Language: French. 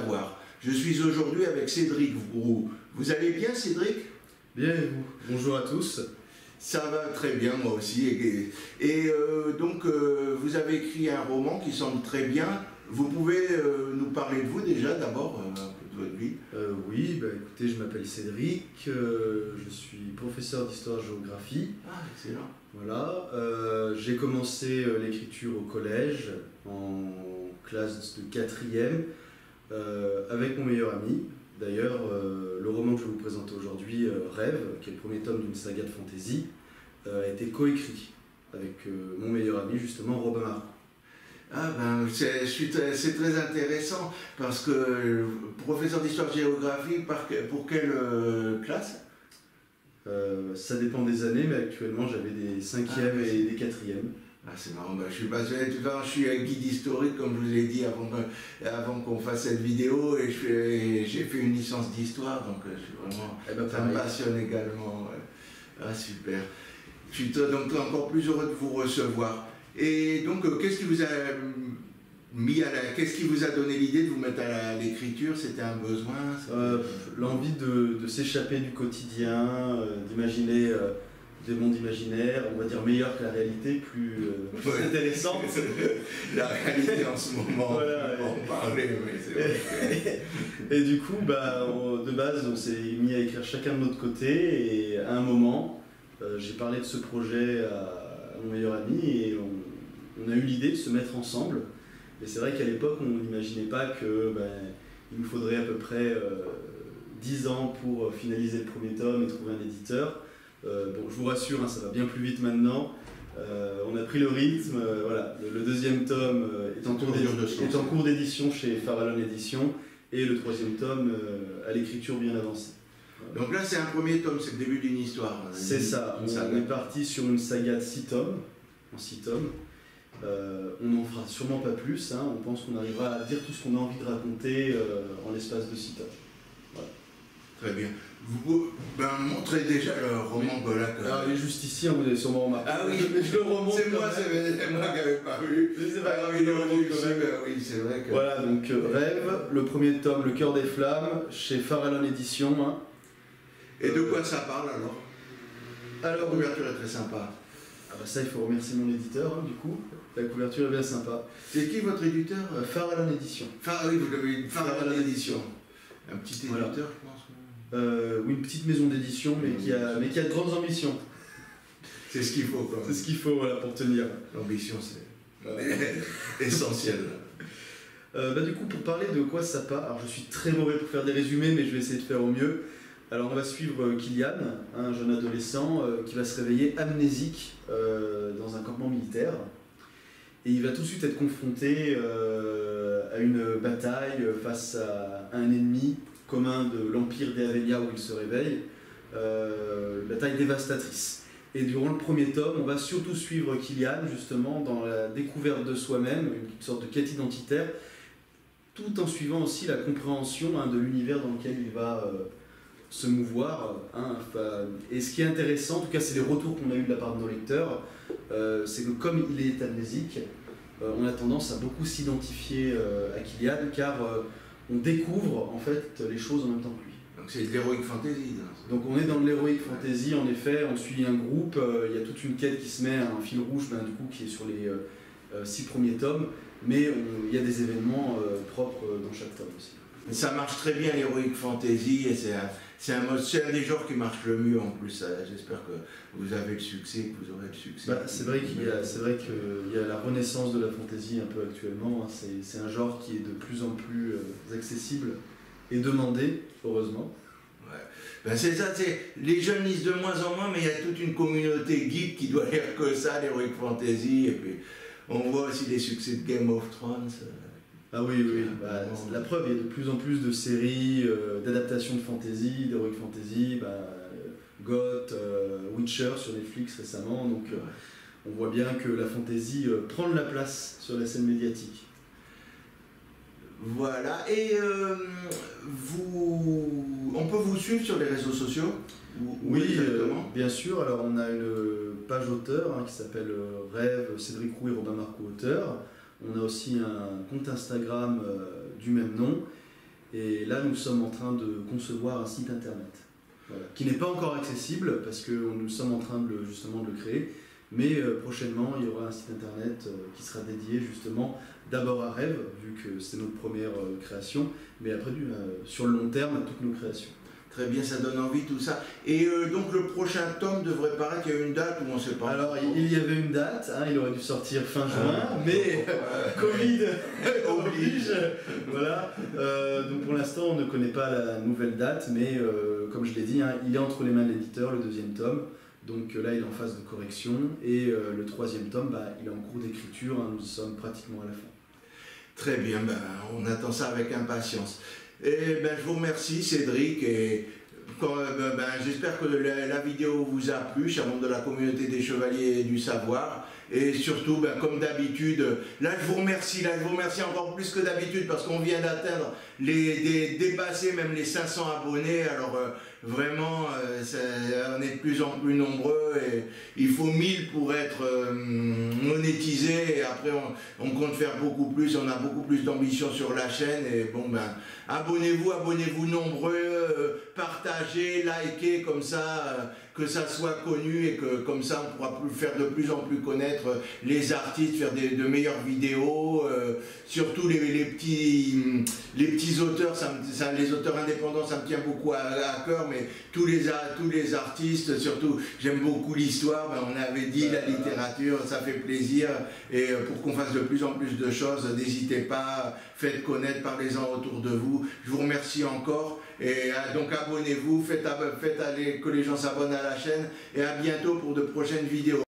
savoir. Je suis aujourd'hui avec Cédric Vroux. Vous allez bien Cédric? Bien et vous? Bonjour à tous. Ça va très bien moi aussi. Et, et, euh, donc euh, vous avez écrit un roman qui semble très bien. Vous pouvez euh, nous parler de vous déjà d'abord, un peu de votre vie Oui, bah, écoutez, je m'appelle Cédric, je suis professeur d'histoire-géographie. Ah, excellent. Voilà, j'ai commencé l'écriture au collège, en classe de quatrième, avec mon meilleur ami, D'ailleurs, euh, le roman que je vais vous présenter aujourd'hui, euh, Rêve, qui est le premier tome d'une saga de fantasy, euh, a été coécrit avec mon meilleur ami, justement, Robin. Ah ben, c'est très intéressant parce que professeur d'histoire-géographie, pour quelle classe? Ça dépend des années, mais actuellement j'avais des cinquièmes ah, et des quatrièmes. Ah, c'est marrant, bah, je suis basé, je suis un guide historique, comme je vous l'ai dit avant, avant qu'on fasse cette vidéo, et j'ai fait une licence d'histoire, donc euh, je suis vraiment, eh ben, ça me passionne également. Ah, super. Je suis donc encore plus heureux de vous recevoir. Et donc, euh, qu'est-ce qui vous a mis à la, qu'est-ce qui vous a donné l'idée de vous mettre à l'écriture? C'était un besoin euh, L'envie de, de s'échapper du quotidien, d'imaginer des mondes imaginaires, on va dire meilleurs que la réalité, plus, euh, intéressant. la réalité en ce moment, voilà, on en parler, mais c'est vrai. et, du coup, bah, de base, on s'est mis à écrire chacun de notre côté, et à un moment, euh, j'ai parlé de ce projet à, mon meilleur ami, et on, a eu l'idée de se mettre ensemble. Et c'est vrai qu'à l'époque, on n'imaginait pas que ben, il nous faudrait à peu près 10 euh, ans pour finaliser le premier tome et trouver un éditeur. Euh, bon, je vous rassure, hein, ça va bien plus vite maintenant. Euh, on a pris le rythme. Euh, voilà, le, deuxième tome est en, cours d'édition chez Farallon Édition et le troisième tome à l'écriture bien avancée. Donc là, c'est un premier tome, c'est le début d'une histoire. C'est ça. on, est parti sur une saga de six tomes, en six tomes. on n'en fera sûrement pas plus. Hein. On pense qu'on arrivera à dire tout ce qu'on a envie de raconter en l'espace de six tomes. Très bien. Vous ben, montrez déjà le roman. Alors, il est juste ici, hein, vous avez sûrement remarqué. Ah oui, je le remonte. C'est moi, c'est moi qui n'avais pas vu. C'est pas grave, il est Oui, c'est vrai que. Voilà, donc euh, Rêve, le premier tome, Le cœur des flammes, chez Farallon Édition. Hein. Et de quoi ça parle alors? Alors, la couverture est très sympa. Ah bah ça, il faut remercier mon éditeur, hein, du coup. La couverture est bien sympa. C'est qui votre éditeur? Euh, Farallon Édition. Ah oui, vous l'avez Farallon Édition. Un petit éditeur, je pense. Euh, ou une petite maison d'édition, mais, qui a, mais qui a de grandes ambitions. C'est ce qu'il faut. C'est ce qu'il faut voilà, pour tenir. L'ambition, c'est essentiel. Euh, bah, du coup, pour parler de quoi ça part, alors je suis très mauvais pour faire des résumés, mais je vais essayer de faire au mieux. Alors on va suivre euh, Kylian, un jeune adolescent qui va se réveiller amnésique dans un campement militaire. Et il va tout de suite être confronté à une bataille face à un ennemi commun de l'empire des où il se réveille, euh, bataille dévastatrice. Et durant le premier tome, on va surtout suivre Kylian justement dans la découverte de soi-même, une sorte de quête identitaire, tout en suivant aussi la compréhension hein, de l'univers dans lequel il va euh, se mouvoir. Hein, et ce qui est intéressant, en tout cas c'est les retours qu'on a eu de la part de nos lecteurs, euh, c'est que comme il est amnésique, euh, on a tendance à beaucoup s'identifier à Kylian car on découvre en fait les choses en même temps que lui. Donc c'est de l'héroïque fantasy. Donc on est dans de l'héroïque fantasy, en effet, on suit un groupe, euh, il y a toute une quête qui se met, un fil rouge ben, du coup qui est sur les euh, euh, six premiers tomes, mais il y a des événements propres dans chaque tome aussi. Ça marche très bien l'héroïque fantasy et c'est c'est un, un, des genres qui marche le mieux en plus. J'espère que vous avez le succès, que vous aurez le succès. Bah, c'est vrai qu'il y, a, vrai y a la renaissance de la fantasy un peu actuellement. Hein. C'est un genre qui est de plus en plus euh, accessible et demandé, heureusement. Ouais. Ben c'est ça, les jeunes lisent de moins en moins, mais il y a toute une communauté geek qui doit lire que ça, l'heroic fantasy. Et puis on voit aussi les succès de Game of Thrones. Euh, ah oui, oui, bah, la preuve, il y a de plus en plus de séries, euh, d'adaptations de fantasy, d'heroic fantasy, bah, Goth, euh, Witcher sur Netflix récemment, donc euh, on voit bien que la fantasy prend de la place sur la scène médiatique. Voilà, et vous, on peut vous suivre sur les réseaux sociaux? Oui, bien sûr. Alors, on a une page auteur hein, qui s'appelle Rêve Cédric Roux et Robin Marco Auteur. On a aussi un compte Instagram euh, du même nom. Et là, nous sommes en train de concevoir un site internet. Qui n'est pas encore accessible parce que nous sommes en train de le créer. Mais euh, prochainement, il y aura un site internet euh, qui sera dédié justement d'abord à Rêve, vu que c'est notre première création, mais après sur le long terme à toutes nos créations. Très bien, ça donne envie tout ça. Et euh, donc le prochain tome devrait paraître, il y a une date ou on ne sait pas Alors il y avait une date, hein, il aurait dû sortir fin juin, ah, mais Covid oblige. voilà. Euh, donc pour l'instant on ne connaît pas la nouvelle date, mais euh, comme je l'ai dit, hein, il est entre les mains de l'éditeur, le deuxième tome. Donc là il est en phase de correction et le troisième tome, bah, il est en cours d'écriture, hein, nous sommes pratiquement à la fin. Très bien, ben, on attend ça avec impatience. Et ben, je vous remercie Cédric et ben, ben, j'espère que la, vidéo vous a plu, chers membres de la communauté des Chevaliers du Savoir. Et surtout, ben, comme d'habitude, là je vous remercie, là je vous remercie encore plus que d'habitude parce qu'on vient d'atteindre les, dépasser même les 500 abonnés. Alors euh, vraiment, euh, on est de plus en plus nombreux et il faut 1000 pour être euh, monétisé. Et après, on, compte faire beaucoup plus, on a beaucoup plus d'ambition sur la chaîne. Et bon, ben, abonnez-vous, abonnez-vous nombreux, partagez, likez comme ça que ça soit connu et que comme ça on pourra plus faire de plus en plus connaître les artistes, faire de meilleures vidéos, euh, surtout les, petits, les petits auteurs, ça, les auteurs indépendants ça me tient beaucoup à, cœur, mais tous les, tous les artistes, surtout j'aime beaucoup l'histoire, ben, on avait dit la littérature, ça fait plaisir et euh, pour qu'on fasse de plus en plus de choses, n'hésitez pas, faites connaître, parlez-en autour de vous. Je vous remercie encore. Et euh, donc abonnez-vous, faites, faites aller, que les gens s'abonnent à la chaîne et à bientôt pour de prochaines vidéos.